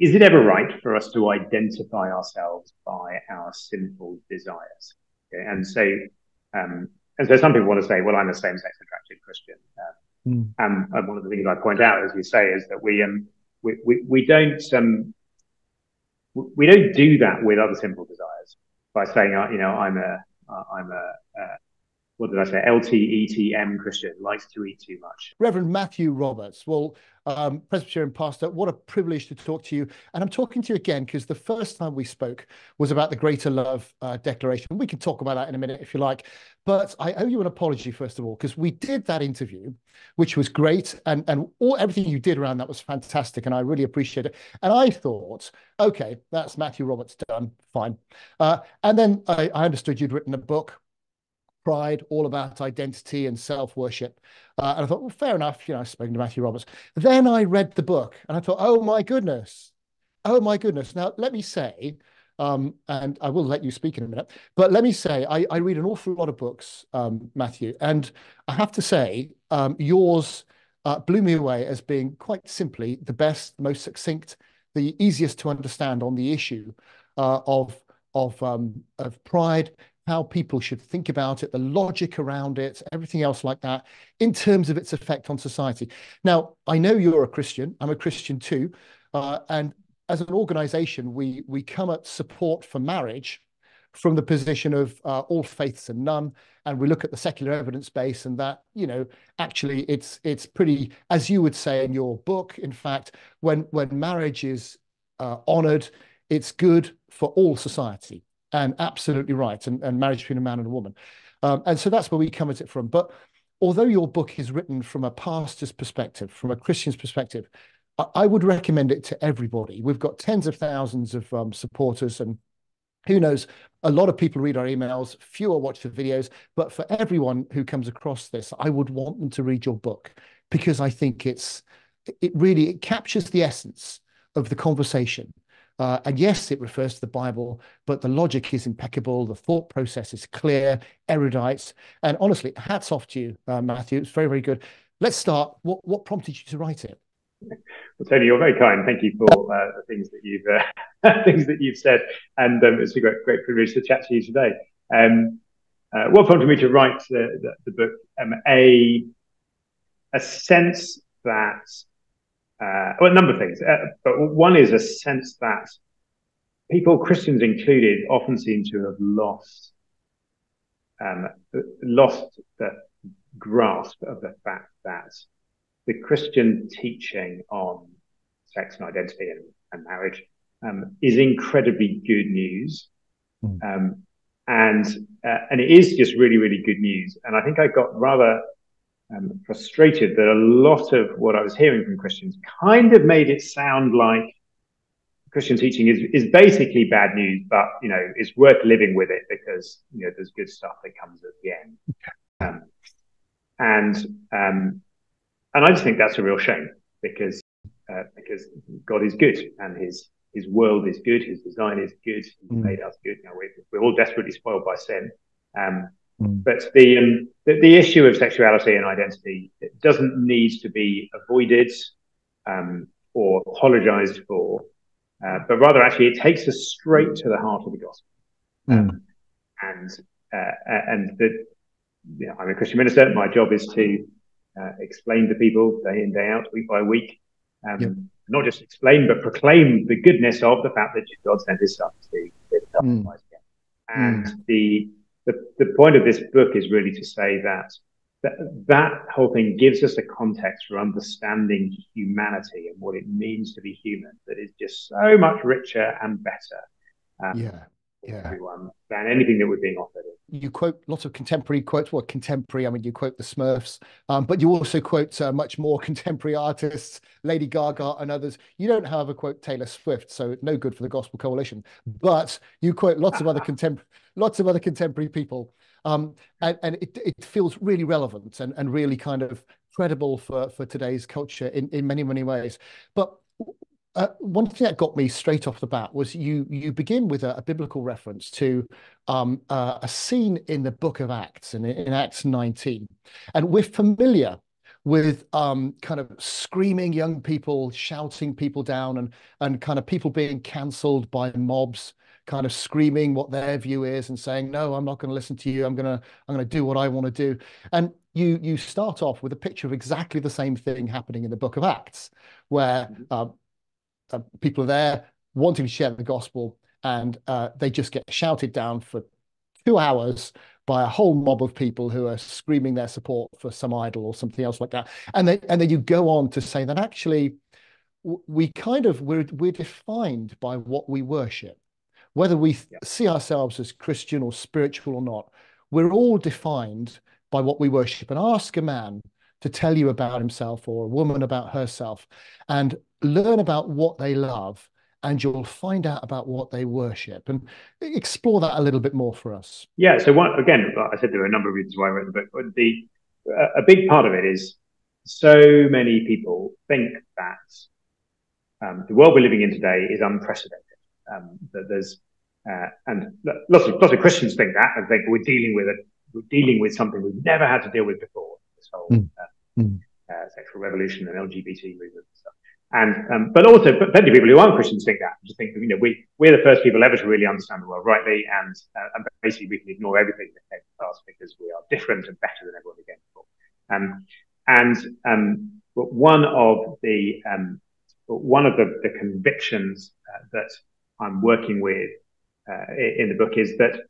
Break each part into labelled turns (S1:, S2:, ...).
S1: is it ever right for us to identify ourselves by our sinful desires? Okay? And so, um, and so some people want to say, well, I'm a same-sex attracted Christian. Uh, mm. and, and, one of the things I point out, as you say, is that we um, we, we, we don't um, we don't do that with other sinful desires by saying, uh, you know, I'm a I'm a, a what did I say? LTETM Christian likes to eat too much.
S2: Reverend Matthew Roberts. Well, um, Presbyterian pastor, what a privilege to talk to you. And I'm talking to you again because the first time we spoke was about the Greater Love uh, Declaration. We can talk about that in a minute if you like. But I owe you an apology, first of all, because we did that interview, which was great. And, and all everything you did around that was fantastic. And I really appreciate it. And I thought, okay, that's Matthew Roberts done. Fine. Uh, and then I, I understood you'd written a book pride, all about identity and self worship. Uh, and I thought, well, fair enough. You know, I've spoken to Matthew Roberts. Then I read the book and I thought, oh my goodness. Oh my goodness. Now, let me say, um, and I will let you speak in a minute, but let me say, I, I read an awful lot of books, um, Matthew, and I have to say, um, yours uh, blew me away as being quite simply the best, most succinct, the easiest to understand on the issue uh, of of um, of pride how people should think about it, the logic around it, everything else like that, in terms of its effect on society. Now, I know you're a Christian. I'm a Christian too. Uh, and as an organization, we, we come at support for marriage from the position of uh, all faiths and none and we look at the secular evidence base and that you know actually it's it's pretty as you would say in your book in fact when when marriage is uh, honored it's good for all society and absolutely right, and, and marriage between a man and a woman. Um, and so that's where we come at it from. But although your book is written from a pastor's perspective, from a Christian's perspective, I, I would recommend it to everybody. We've got tens of thousands of um, supporters, and who knows, a lot of people read our emails, fewer watch the videos. But for everyone who comes across this, I would want them to read your book because I think it's it really it captures the essence of the conversation uh, and yes, it refers to the Bible, but the logic is impeccable. The thought process is clear, erudite. And honestly, hats off to you, uh, Matthew. It's very, very good. Let's start. What, what prompted you to write it?
S1: Well, Tony, you're very kind. Thank you for uh, the things that you've uh, things that you've said, and um, it's a great, great privilege to chat to you today. Um, uh, what prompted me to write the, the, book? Um, a a sense that uh, well, a number of things. Uh, but one is a sense that people, Christians included, often seem to have lost um, lost the grasp of the fact that the Christian teaching on sex and identity and, and marriage um, is incredibly good news. Mm. Um, and uh, and it is just really really good news. And I think I got rather um, frustrated that a lot of what I was hearing from Christians kind of made it sound like Christian teaching is, is basically bad news, but you know, it's worth living with it because you know there's good stuff that comes at the end. Um, and um, and I just think that's a real shame because uh, because God is good and his his world is good, his design is good, He mm. made us good. You know, we're, we're all desperately spoiled by sin. Um, Mm. But the, um, the, the issue of sexuality and identity doesn't need to be avoided um, or apologized for, uh, but rather actually it takes us straight to the heart of the gospel. Mm. and uh, and the, you know, I'm a Christian minister. My job is to uh, explain to people day in day out, week by week, um, yep. not just explain but proclaim the goodness of the fact that God sent His Son to live mm. and mm. the the, the point of this book is really to say that, that that whole thing gives us a context for understanding humanity and what it means to be human that is just so much richer and better.
S2: Um, yeah yeah.
S1: everyone than anything that we're being offered.
S2: You quote lots of contemporary quotes. Well, contemporary, I mean, you quote the Smurfs, um, but you also quote uh, much more contemporary artists, Lady Gaga and others. You don't, however, quote Taylor Swift, so no good for the Gospel Coalition. But you quote lots of other contemporary, lots of other contemporary people, um, and, and it, it feels really relevant and, and really kind of credible for for today's culture in in many many ways. But uh, one thing that got me straight off the bat was you you begin with a, a biblical reference to um, uh, a scene in the book of Acts and in, in Acts 19, and we're familiar with um, kind of screaming young people, shouting people down, and and kind of people being cancelled by mobs, kind of screaming what their view is and saying, "No, I'm not going to listen to you. I'm gonna I'm gonna do what I want to do." And you you start off with a picture of exactly the same thing happening in the Book of Acts, where mm-hmm. uh, uh, people are there wanting to share the gospel, and uh, they just get shouted down for two hours by a whole mob of people who are screaming their support for some idol or something else like that. And then and then you go on to say that actually we kind of we're we're defined by what we worship, whether we yeah. see ourselves as Christian or spiritual or not. We're all defined by what we worship. And ask a man to tell you about himself or a woman about herself, and learn about what they love and you'll find out about what they worship and explore that a little bit more for us.
S1: Yeah. So one, again, I said there are a number of reasons why I wrote the book, but the a big part of it is so many people think that um, the world we're living in today is unprecedented. Um, that there's uh, and lots of lots of Christians think that and think we're dealing with a we're dealing with something we've never had to deal with before. This whole mm. Uh, mm. Uh, sexual revolution and LGBT movement and stuff. And um, but also plenty of people who aren't Christians think that. Just think you know we we're the first people ever to really understand the world rightly, and uh, and basically we can ignore everything that came past because we are different and better than everyone again before. Um, and um, but one of the um, one of the, the convictions uh, that I'm working with uh, in the book is that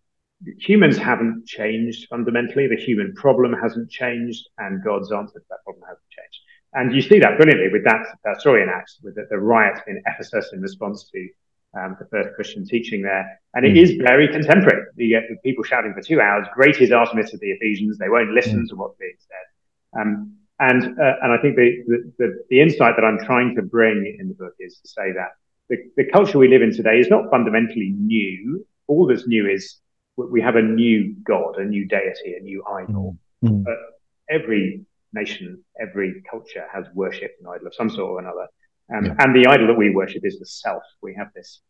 S1: humans haven't changed fundamentally. The human problem hasn't changed, and God's answer to that problem hasn't changed. And you see that brilliantly with that, that story in Acts, with the, the riot in Ephesus in response to um, the first Christian teaching there. And it mm. is very contemporary. You get people shouting for two hours, great is Artemis of the Ephesians. They won't listen mm. to what's being said. Um, and, uh, and I think the, the, the, the, insight that I'm trying to bring in the book is to say that the, the culture we live in today is not fundamentally new. All that's new is we have a new God, a new deity, a new idol. Mm. But every nation, every culture has worshipped an idol of some sort or another. Um, yeah. And the idol that we worship is the self. We have this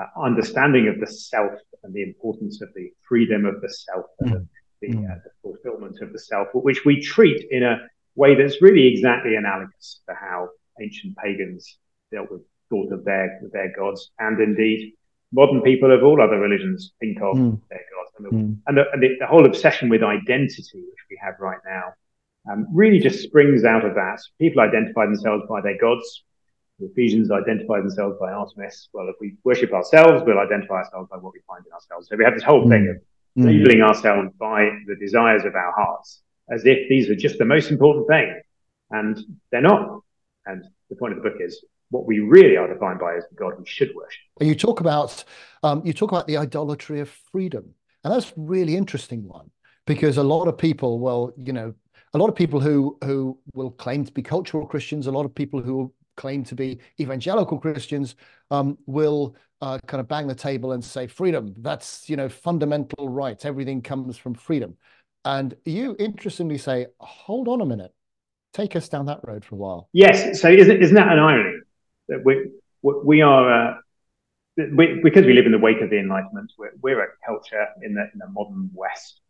S1: uh, understanding of the self and the importance of the freedom of the self and mm. the, mm. uh, the, fulfillment of the self, which we treat in a way that's really exactly analogous to how ancient pagans dealt with thought of their their gods, and indeed modern people of all other religions think of mm. their gods. And, the, mm. and, the, and the, whole obsession with identity, which we have right now, um, really just springs out of that. People identify themselves by their gods. The Ephesians identify themselves by Artemis. Well, if we worship ourselves, we'll identify ourselves by what we find in ourselves. So we have this whole thing of mm. labeling ourselves by the desires of our hearts as if these are just the most important thing. And they're not. And the point of the book is what we really are defined by is the God we should worship.
S2: You talk about um, you talk about the idolatry of freedom, and that's a really interesting one because a lot of people, well, you know, a lot of people who who will claim to be cultural Christians, a lot of people who claim to be evangelical Christians um, will uh, kind of bang the table and say freedom. That's you know fundamental rights. Everything comes from freedom. And you interestingly say, hold on a minute, take us down that road for a while.
S1: Yes. So isn't isn't that an irony that we we are uh, we, because we live in the wake of the Enlightenment, we're, we're a culture in the in the modern West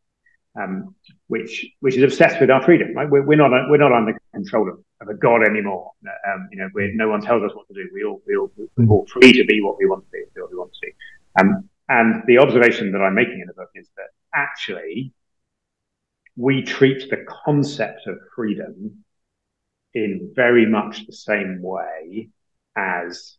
S1: um, which which is obsessed with our freedom. Right? We're, we're not we're not under control of, of a god anymore. Um, you know, no one tells us what to do. We all we all we're all free to be what we want to be, do what we want to be. Um, and the observation that I'm making in the book is that actually we treat the concept of freedom in very much the same way as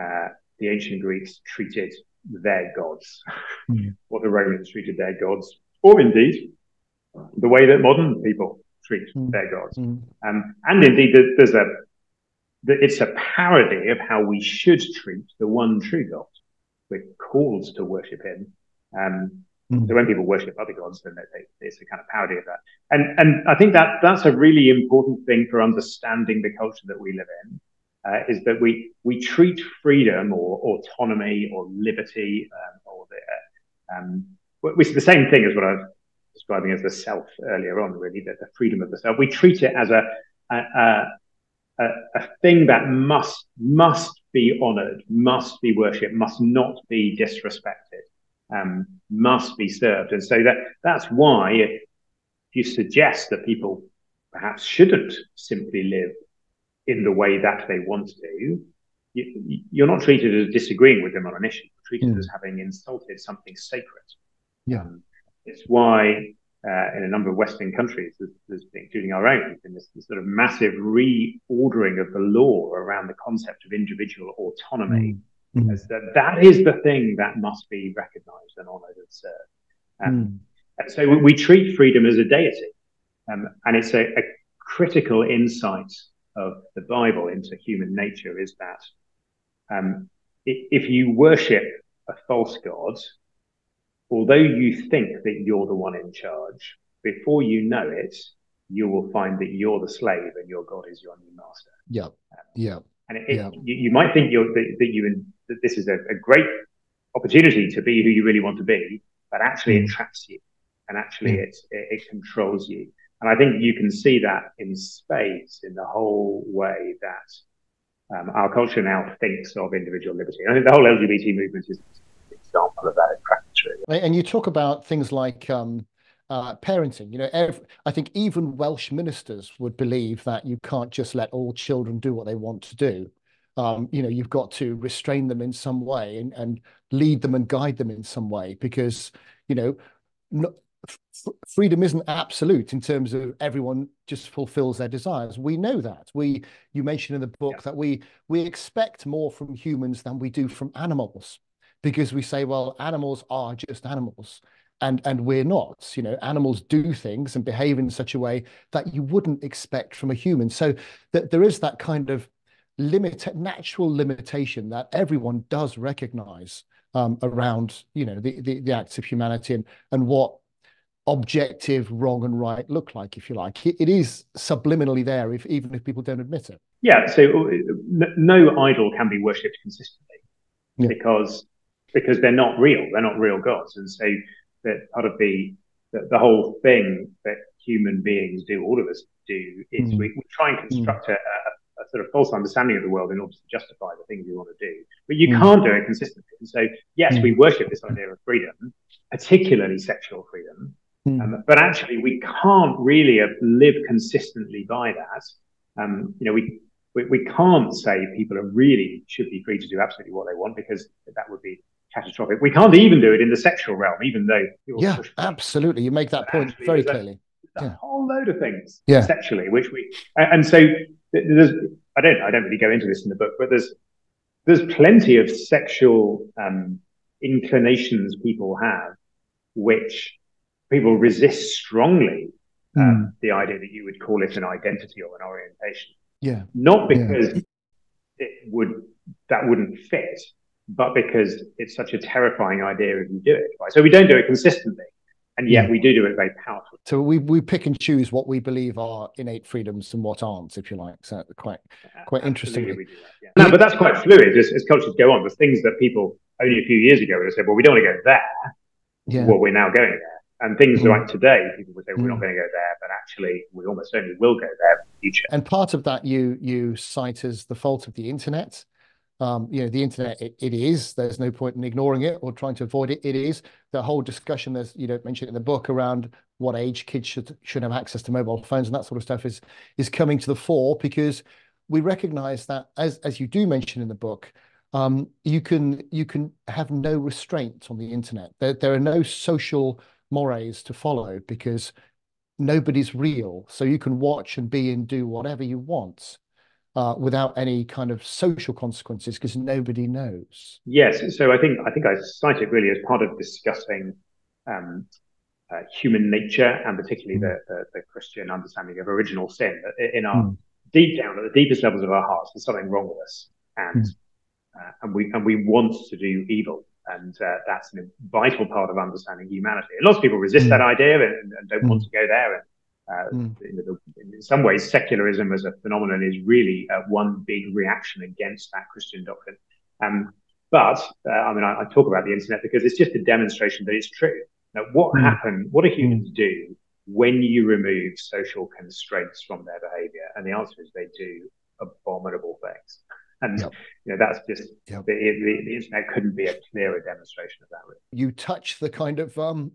S1: uh, the ancient Greeks treated their gods, mm. or the Romans treated their gods, or indeed the way that modern people treat mm. their gods. Mm. Um, and indeed, there's a it's a parody of how we should treat the one true God. We're called to worship Him. Um, mm. So when people worship other gods, then they, they, it's a kind of parody of that. And and I think that that's a really important thing for understanding the culture that we live in. Uh, is that we we treat freedom or autonomy or liberty um, or the uh, um, which is the same thing as what I was describing as the self earlier on, really, the, the freedom of the self. We treat it as a, a, a, a thing that must, must be honored, must be worshipped, must not be disrespected, um, must be served. And so that, that's why if you suggest that people perhaps shouldn't simply live in the way that they want to, you, are not treated as disagreeing with them on an issue. You're treated mm. as having insulted something sacred.
S2: Yeah. Um,
S1: it's why uh, in a number of Western countries, there's, there's including our own, there's been this, this, sort of massive reordering of the law around the concept of individual autonomy. Mm. As that, that is the thing that must be recognized and honored and served. Um, mm. So we, we, treat freedom as a deity. Um, and it's a, a critical insight of the Bible into human nature is that um, if you worship a false god, although you think that you're the one in charge, before you know it, you will find that you're the slave and your God is your new master.
S2: Yeah, yeah.
S1: And it, yeah. you, you, might think you're, that, that you that this is a, a, great opportunity to be who you really want to be, but actually mm. it traps you, and actually mm. it, it, it controls you. And I think you can see that in spades in the whole way that um, our culture now thinks of individual liberty. I think the whole LGBT movement is an example of that.
S2: And you talk about things like um, uh, parenting. You know, every, I think even Welsh ministers would believe that you can't just let all children do what they want to do. Um, you know, you've got to restrain them in some way and, and lead them and guide them in some way because, you know, no, freedom isn't absolute in terms of everyone just fulfills their desires we know that we you mentioned in the book yeah. that we we expect more from humans than we do from animals because we say well animals are just animals and and we're not. You know animals do things and behave in such a way that you wouldn't expect from a human. So that there is that kind of limit natural limitation that everyone does recognize um, around you know the, the, the acts of humanity and and what objective wrong and right look like if you like. It, is subliminally there if even if people don't admit it.
S1: Yeah so uh, no idol can be worshipped consistently yeah. because because they're not real they're not real gods and so that part of the, the, the whole thing that human beings do all of us do is mm. we, we, try and construct mm. a, a, sort of false understanding of the world in order to justify the things we want to do but you mm. can't do it consistently and so yes mm. we worship this idea of freedom particularly sexual freedom Mm. Um, but actually, we can't really live consistently by that. Um, you know, we, we, we can't say people are really should be free to do absolutely what they want because that would be catastrophic. We can't even do it in the sexual realm, even though
S2: yeah, absolutely. You make that point very clearly.
S1: A, yeah. whole load of things yeah. sexually, which we and so there's. I don't. I don't really go into this in the book, but there's there's plenty of sexual um, inclinations people have, which people resist strongly mm. the idea that you would call it an identity or an orientation.
S2: Yeah.
S1: Not because yeah. it would that wouldn't fit, but because it's such a terrifying idea if you do it. Right? So we don't do it consistently. And yet we do do it very powerfully.
S2: So we, we pick and choose what we believe are innate freedoms and what aren't, if you like. So quite quite interesting.
S1: That, yeah. No, but that's quite fluid as, as cultures go on. There's things that people only a few years ago would have said, well, we don't want to go there. Yeah. Well, we're now going there. And things mm. like today, people would say we're mm. not going to go there, but actually we almost certainly will go there in the future.
S2: And part of that you you cite as the fault of the internet. Um, you know, the internet it, it is. There's no point in ignoring it or trying to avoid it. It is the whole discussion. There's you know mentioned in the book around what age kids should should have access to mobile phones and that sort of stuff is is coming to the fore because we recognise that as as you do mention in the book, um, you can you can have no restraint on the internet. There there are no social mores to follow because nobody's real. So you can watch and be and do whatever you want uh, without any kind of social consequences because nobody knows.
S1: Yes. So I think I think I cite it really as part of discussing um, uh, human nature and particularly mm. the, the, the, Christian understanding of original sin. In our mm. deep down, at the deepest levels of our hearts, there's something wrong with us, and mm. uh, and we and we want to do evil and uh, that's a vital part of understanding humanity. And lots of people resist mm. that idea and, and don't mm. want to go there. And uh, mm. in, in, some ways, secularism as a phenomenon is really uh, one big reaction against that Christian doctrine. Um, but uh, I mean, I, I, talk about the internet because it's just a demonstration that it's true. Now, what mm. happens? What do humans mm. do when you remove social constraints from their behavior? And the answer is they do abominable things. And yep. you know that's just yep. the, the, the, internet couldn't be a clearer demonstration of that. Really.
S2: You touch the kind of um,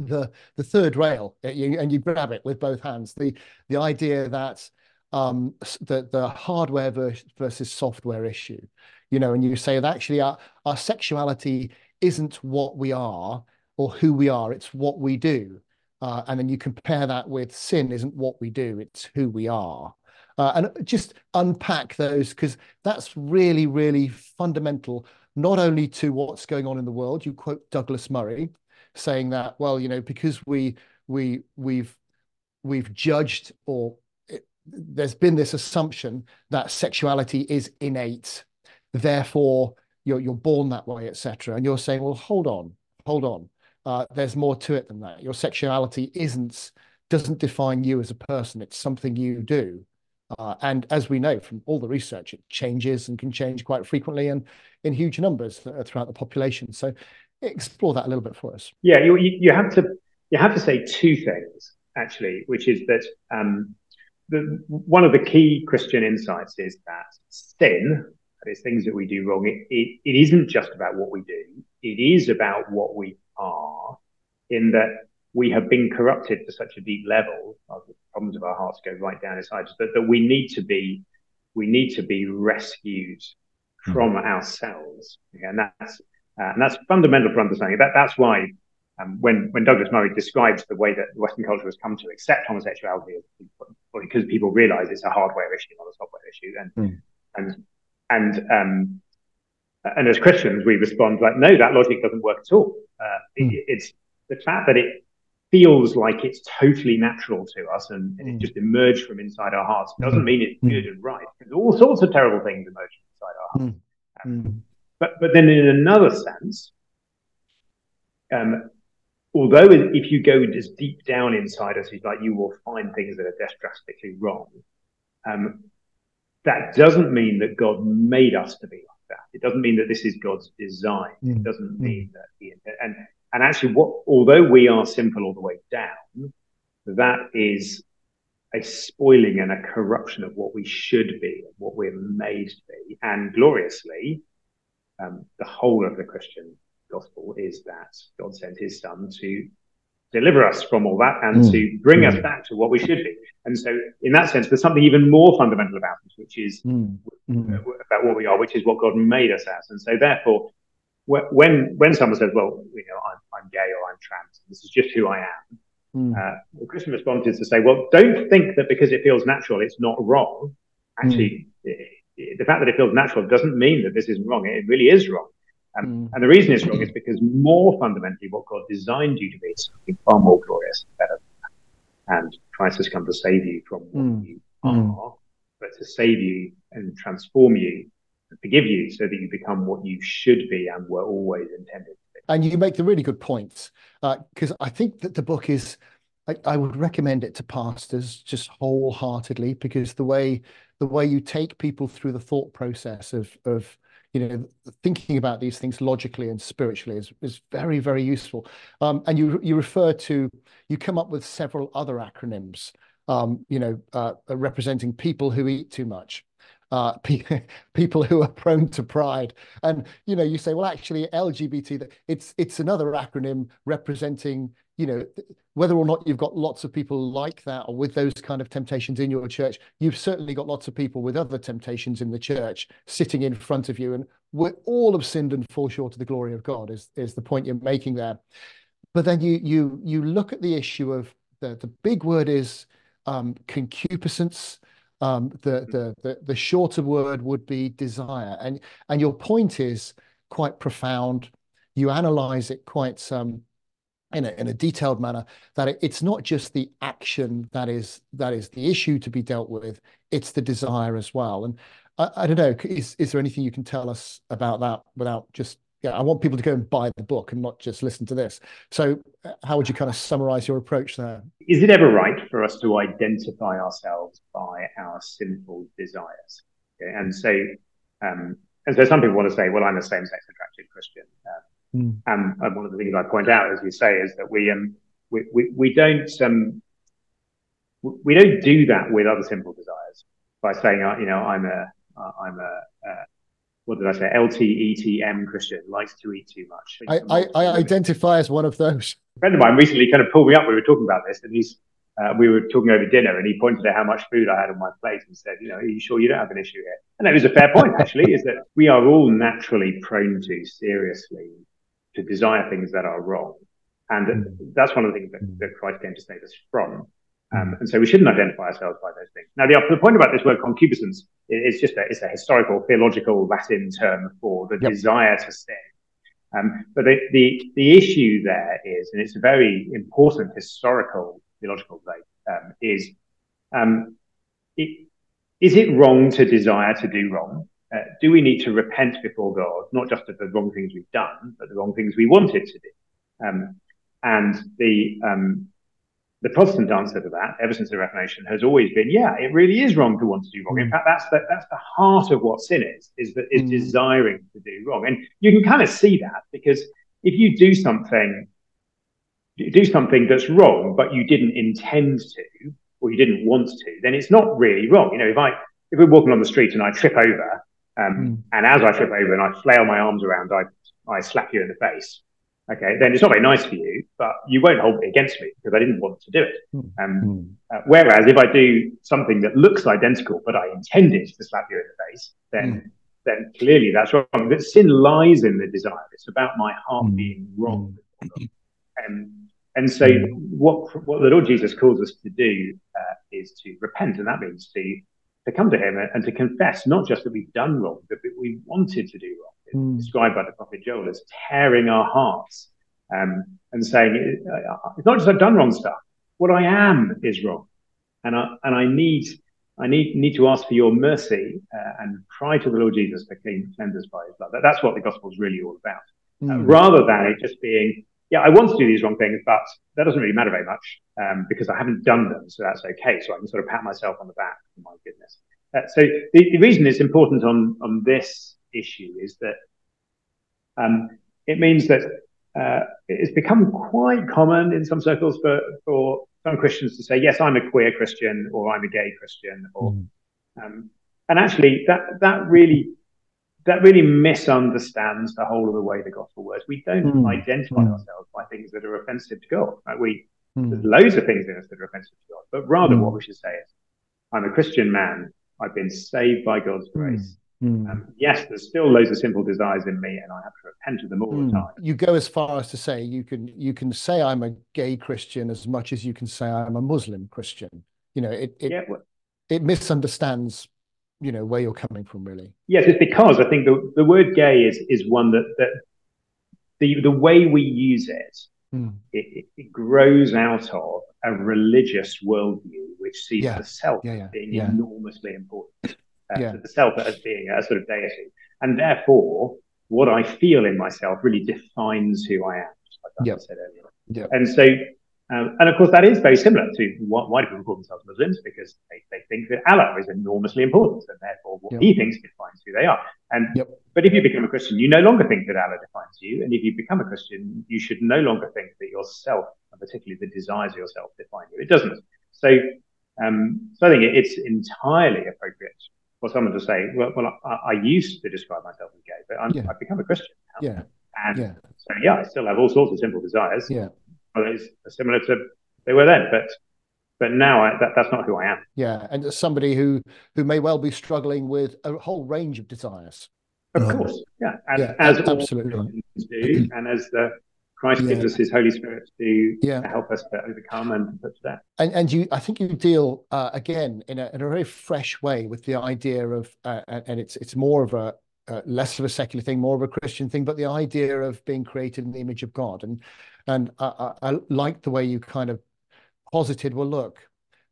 S2: the the third rail and you grab it with both hands. The the idea that um the the hardware versus, versus software issue you know and you say that actually our, our sexuality isn't what we are or who we are it's what we do. Uh, and then you compare that with sin isn't what we do it's who we are. Uh, and just unpack those because that's really really fundamental not only to what's going on in the world. You quote douglas murray saying that well you know because we we we've we've judged or it, there's been this assumption that sexuality is innate therefore you're you're born that way etc and you're saying well hold on hold on. Uh, there's more to it than that. Your sexuality isn't doesn't define you as a person. It's something you do. Uh, and as we know from all the research it changes and can change quite frequently and in huge numbers throughout the population. So explore that a little bit for us.
S1: Yeah, you, you have to you have to say two things actually, which is that um, the, one of the key Christian insights is that sin, that is things that we do wrong, it, it, it isn't just about what we do, it is about what we are, in that we have been corrupted to such a deep level, the problems of our hearts go right down inside us, that, that we need to be we need to be rescued hmm. from mm-hmm. ourselves. and that's uh, and that's fundamental for understanding. That, that's why um, when, when Douglas Murray describes the way that Western culture has come to accept homosexuality, because people realize it's a hardware issue, not a software issue. And, mm. and, and, um, and as Christians, we respond like, no, that logic doesn't work at all. Uh, mm. it, it's the fact that it feels like it's totally natural to us and, and it just emerged from inside our hearts doesn't mean it's good and right. There's all sorts of terrible things emerge from inside our hearts. Um, but, but then in another sense, um, although if you go as deep down inside us, like you will find things that are just drastically wrong. Um, that doesn't mean that God made us to be like that. It doesn't mean that this is God's design. Mm. It doesn't mm. mean that he, and and actually, what although we are simple all the way down, that is a spoiling and a corruption of what we should be, what we're made to be, and gloriously, um, the whole of the Christian gospel is that God sent his son to deliver us from all that and mm. to bring mm. us back to what we should be. And so, in that sense, there's something even more fundamental about us, which is mm. mm. about what we are, which is what God made us as. And so, therefore, when when someone says, "Well, you know, I'm, I'm gay or I'm trans, this is just who I am," mm. uh, the Christian response is to say, "Well, don't think that because it feels natural, it's not wrong. Actually, mm the fact that it feels natural doesn't mean that this is wrong. It really is wrong. Um, mm. And the reason it's wrong is because more fundamentally, what God designed you to be is something far more glorious and better. And Christ has come to save you from what mm. you mm. are, but to save you and transform you and forgive you so that you become what you should be and were always intended to be.
S2: And you make the really good points because uh, I think that the book is. I, I would recommend it to pastors just wholeheartedly because the way the way you take people through the thought process of of you know thinking about these things logically and spiritually is is very very useful. Um, and you you refer to you come up with several other acronyms um, you know uh, representing people who eat too much uh, people who are prone to pride. And you know you say well actually lgbt it's it's another acronym representing you know whether or not you've got lots of people like that or with those kind of temptations in your church you've certainly got lots of people with other temptations in the church sitting in front of you and we're all have sinned and fall short of the glory of god is is the point you're making there. But then you you you look at the issue of the the big word is um, concupiscence. Um, the, the the the shorter word would be desire. And and your point is quite profound. You analyze it quite um, in a, in a detailed manner that it, it's not just the action that is that is the issue to be dealt with it's the desire as well. And I, I, don't know is is there anything you can tell us about that without just yeah i want people to go and buy the book and not just listen to this. So uh, how would you kind of summarize your approach there?
S1: Is it ever right for us to identify ourselves by our sinful desires? Okay? and so um, and so some people want to say well i'm a same-sex attracted christian. Uh, Mm. And, and, one of the things I point out, as you say, is that we um we we, we don't um we don't do that with other simple desires by saying, uh, you know, I'm a am a uh, what did I say? LTETM Christian likes to eat too much.
S2: I, I, I identify as one of those.
S1: A friend of mine recently kind of pulled me up. We were talking about this, and he's uh, we were talking over dinner, and he pointed at how much food I had on my plate and said, "You know, are you sure you don't have an issue here?" And it was a fair point, actually, is that we are all naturally prone to seriously to desire things that are wrong, and mm. that's one of the things that, that Christ came to save us from. Um, and so we shouldn't identify ourselves by those things. Now, the, the point about this word concupiscence is just a, it's a historical, theological Latin term for the yep. desire to sin. Um, but the, the, the, issue there is, and it's a very important historical theological debate, um, is um, it, is it wrong to desire to do wrong? Uh, do we need to repent before God, not just of the wrong things we've done, but the wrong things we wanted to do? Um, and the um, the Protestant answer to that, ever since the Reformation, has always been, yeah, it really is wrong to want to do wrong. In mm. fact, that's the, that's the heart of what sin is, is that is mm. desiring to do wrong. And you can kind of see that because if you do something, do something that's wrong, but you didn't intend to, or you didn't want to, then it's not really wrong. You know, if I if we're walking on the street and I trip over, um, mm. and as I trip over and I flail my arms around, I I slap you in the face okay, then it's not very nice for you, but you won't hold it against me because I didn't want to do it. Hmm. Um, mm. uh, whereas if I do something that looks identical, but I intended to slap you in the face, then mm. then clearly that's wrong. But sin lies in the desire. It's about my heart mm. being wrong. Um, and so what what the Lord Jesus calls us to do uh, is to repent, and that means to to come to Him and to confess not just that we've done wrong, but that we wanted to do wrong mm. described by the prophet Joel as tearing our hearts um, and saying, it's not just I've done wrong stuff. What I am is wrong. And I, and I need, I need, need to ask for your mercy uh, and cry to the Lord Jesus to clean, cleanse us by his blood. That, that's what the gospel is really all about. Mm. Uh, hmm. rather than it just being, yeah, I want to do these wrong things, but that doesn't really matter very much um, because I haven't done them. So that's okay. So I can sort of pat myself on the back. My goodness. Uh, so the, the, reason it's important on, on this issue is that um, it means that uh, it's become quite common in some circles for, for some Christians to say, yes, I'm a queer Christian or I'm a gay Christian. Or, mm. um, and actually, that, that really that really misunderstands the whole of the way the gospel works. We don't mm. identify mm. ourselves by things that are offensive to God. Right? We mm. there's loads of things in us that are offensive to God, but rather what we should say is, I'm a Christian man. I've been saved by God's grace. Mm. Um, yes, there's still loads of simple desires in me, and I have to repent of them all mm. the time.
S2: You go as far as to say you can you can say I'm a gay Christian as much as you can say I'm a Muslim Christian. You know, it it, yeah, well, it misunderstands you know where you're coming from really.
S1: Yes, it's because I think the, the word gay is is one that that the the way we use it, mm. it, it grows out of a religious worldview which sees yeah. the self yeah, being enormously important uh, yeah. the self as being a sort of deity. And therefore, what I feel in myself really defines who I am, like. I said earlier. And so, um, and of course, that is very similar to what, why do people call themselves Muslims? Because they, they think that Allah is enormously important, and therefore what yep. he thinks defines who they are. And but if you become a Christian, you no longer think that Allah defines you, and if you become a Christian, you should no longer think that yourself, and particularly the desires of yourself, define you. It doesn't. So, um, so I think it's entirely appropriate for someone to say, well, well I, I used to describe myself as gay, but i have yeah. become a Christian
S2: now. Yeah.
S1: And
S2: yeah.
S1: so, yeah, I still have all sorts of simple desires.
S2: Yeah.
S1: It's similar to they were then, but but now I, that, that's not who I am.
S2: Yeah, and somebody who who may well be struggling with a whole range of desires.
S1: Of course, yeah, and yeah, as absolutely do, and as the Christ yeah. gives us His Holy Spirit to, yeah. to, help us to overcome and put to death.
S2: And and you, I think you deal uh, again in a in a very fresh way with the idea of, uh, and it's it's more of a uh, less of a secular thing, more of a Christian thing, but the idea of being created in the image of God. And and I, I, I like the way you kind of posited. Well, look,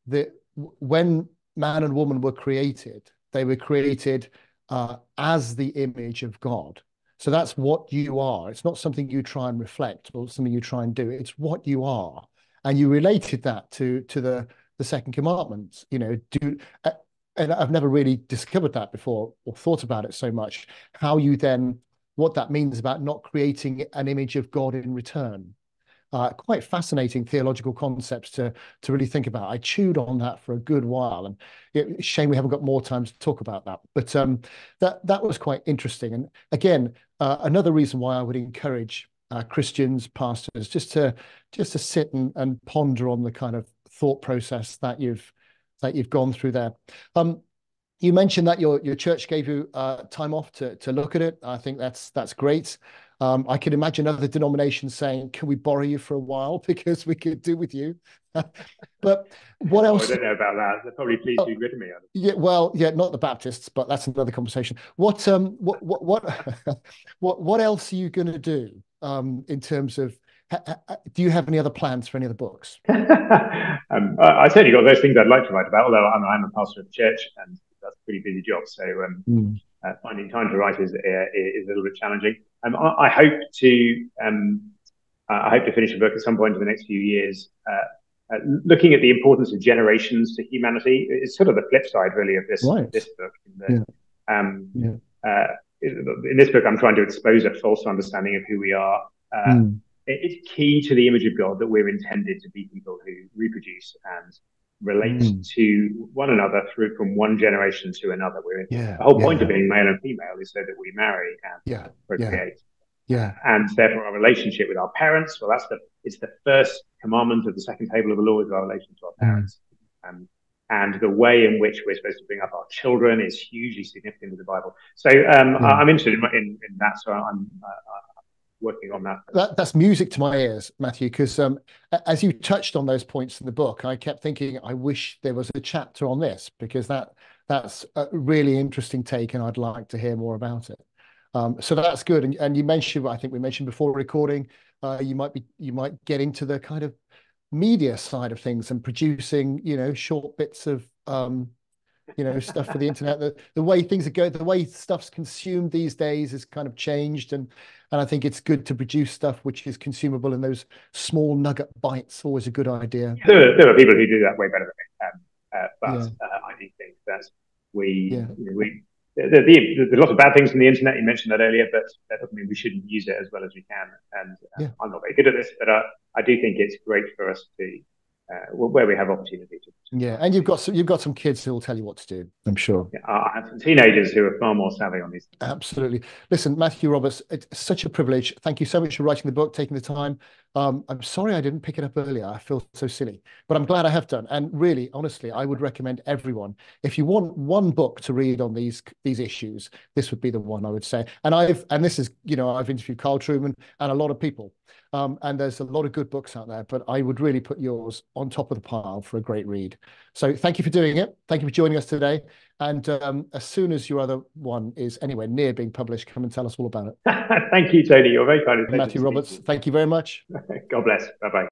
S2: that when man and woman were created, they were created uh, as the image of God. So that's what you are. It's not something you try and reflect or something you try and do. It's what you are. And you related that to to the the second commandment. You know, do uh, and I've never really discovered that before or thought about it so much. How you then what that means about not creating an image of God in return. Uh, quite fascinating theological concepts to to really think about. I chewed on that for a good while, and it, shame we haven't got more time to talk about that. But um, that that was quite interesting. And again, uh, another reason why I would encourage uh, Christians, pastors, just to just to sit and, and ponder on the kind of thought process that you've that you've gone through there. Um, you mentioned that your your church gave you uh, time off to to look at it. I think that's that's great. Um, I can imagine other denominations saying, "Can we borrow you for a while because we could do with you?" but what else?
S1: Oh, I don't know about that. They're probably pleased to be rid of me.
S2: Yeah, well, yeah, not the Baptists, but that's another conversation. What um, what what what what what else are you going to do um, in terms of? do you have any other plans for any other books?
S1: um, I certainly got those things I'd like to write about. Although I'm, I'm a pastor of the church, and that's a pretty busy job. So um, mm. uh, finding time to write is, uh, is a little bit challenging. Um, I, I, hope to um, I hope to finish a book at some point in the next few years. Uh, uh, looking at the importance of generations to humanity, it's sort of the flip side, really, of this right. this book. In, yeah. Um, yeah. Uh, in this book, I'm trying to expose a false understanding of who we are. Mm. It's key to the image of God that we're intended to be people who reproduce and relate mm. to one another through from one generation to another. We're yeah, the whole point yeah. of being male and female is so that we marry and yeah, procreate.
S2: Yeah.
S1: And therefore our relationship with our parents, well that's the it's the first commandment of the second table of the law is our relation to our mm. parents. Mm. Um, and the way in which we're supposed to bring up our children is hugely significant in the Bible. So um, mm. I'm interested in, in, in, that. So I'm, working on that.
S2: that that's music to my ears, Matthew, because um, as you touched on those points in the book, I kept thinking, I wish there was a chapter on this because that that's a really interesting take, and I'd like to hear more about it. Um, so that's good. And, and you mentioned, I think we mentioned before recording, uh, you might be you might get into the kind of media side of things and producing, you know, short bits of um, you know stuff for the internet the, the way things are going the way stuff's consumed these days has kind of changed and and i think it's good to produce stuff which is consumable in those small nugget bites always a good idea
S1: there are, there are people who do that way better than me um, uh, but yeah. uh, i do think that we yeah. you know, we the, the, there's a lot of bad things on the internet. You mentioned that earlier, but that doesn't mean we shouldn't use it as well as we can. And uh. I'm not very good at this, but uh, I do think it's great for us to uh, where we have opportunity to.
S2: Yeah, and you've got some, you've got some kids who will tell you what to do. I'm sure.
S1: Yeah, I have some teenagers who are far more savvy on these.
S2: Absolutely. Listen, Matthew Roberts, it's such a privilege. Thank you so much for writing the book, taking the time. Um, I'm sorry I didn't pick it up earlier. I feel so silly, but I'm glad I have done. And really, honestly, I would recommend everyone if you want one book to read on these these issues, this would be the one I would say. And I've and this is you know I've interviewed Carl Trueman and a lot of people um, and there's a lot of good books out there, but I would really put yours on top of the pile for a great read. So thank you for doing it. Thank you for joining us today. And um, as soon as your other one is anywhere near being published, come and tell us all about it.
S1: thank you, Tony. You're very kind.
S2: Matthew Roberts, thank you very much.
S1: God bless. Bye bye.